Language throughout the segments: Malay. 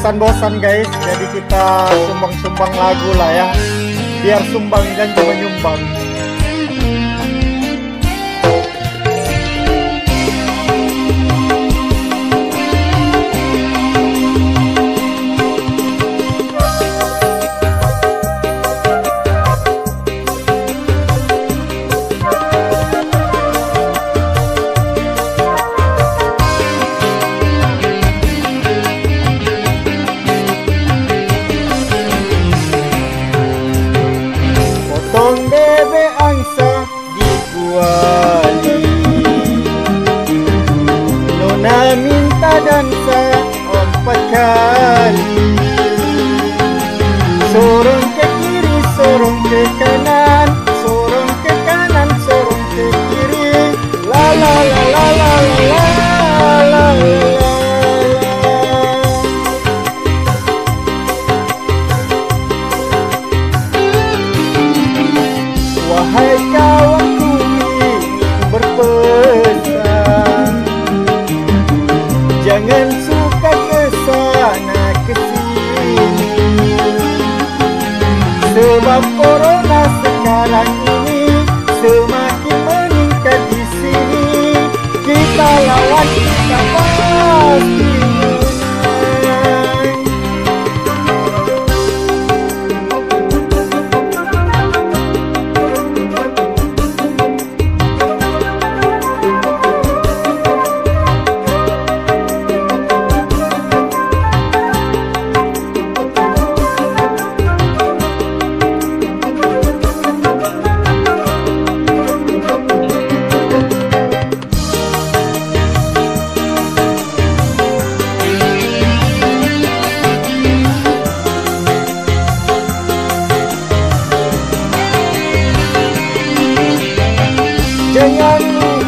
bosan-bosan guys. Jadi kita sumbang-sumbang lagu lah ya. Biar sumbang dan juga nyumbang. kali Sorong ke kiri, sorong ke kanan. corona sekarang ini semakin meningkat di sini. Kita lawan kita pasti 这样。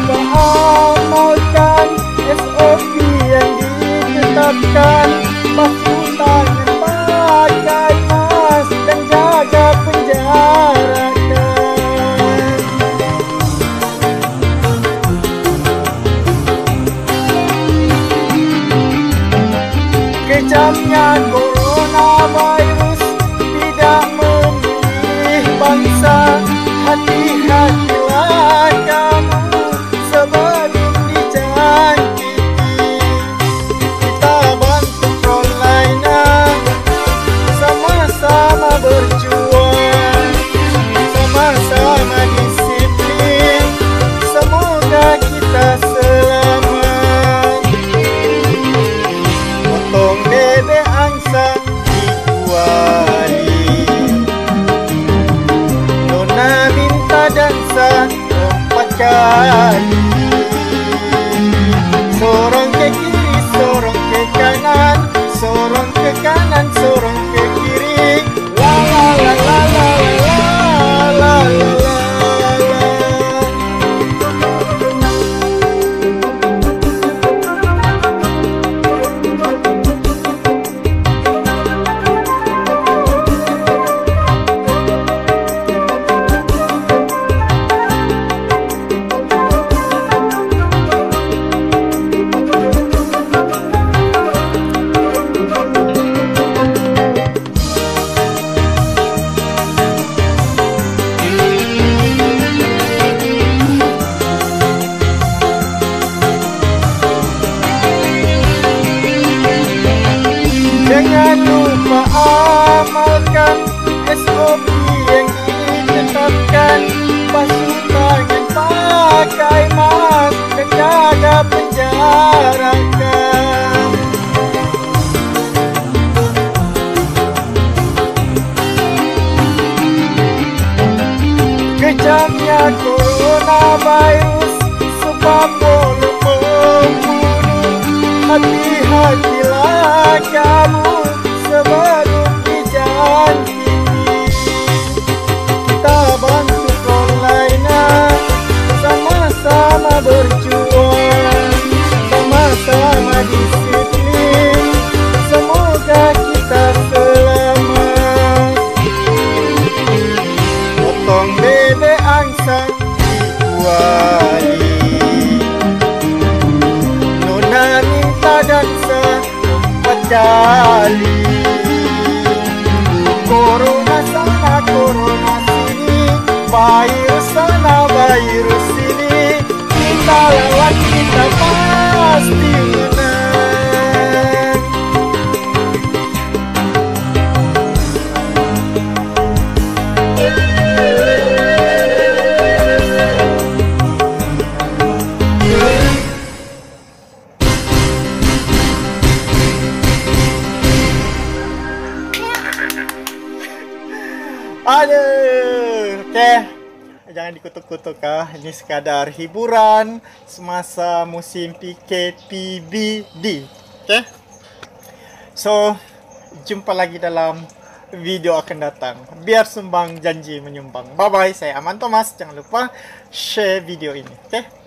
kali coronavirus Sumpah boleh membunuh Hati-hatilah kamu sebagai better dancer Medali Corona sana corona sini Virus sana virus Aduh, oke. Okay. Jangan dikutuk-kutuk ah. Ini sekadar hiburan semasa musim PKPBD. Oke. Okay? So, jumpa lagi dalam video akan datang. Biar sumbang janji menyumbang. Bye bye. Saya Aman Thomas. Jangan lupa share video ini. Oke. Okay?